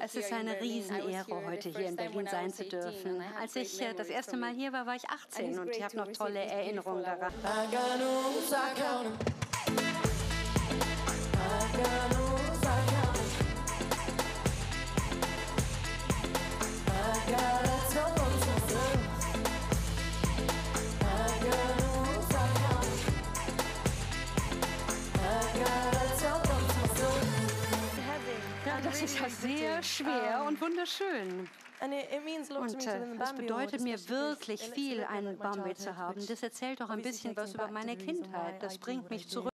Es ist eine Riesenehre, heute hier in Berlin sein zu dürfen. Als ich das erste Mal hier war, war ich 18 und ich habe noch tolle Erinnerungen daran. Das ist ja sehr schwer und wunderschön. Und äh, es bedeutet mir wirklich viel, einen Bambi zu haben. Das erzählt auch ein bisschen was über meine Kindheit. Das bringt mich zurück.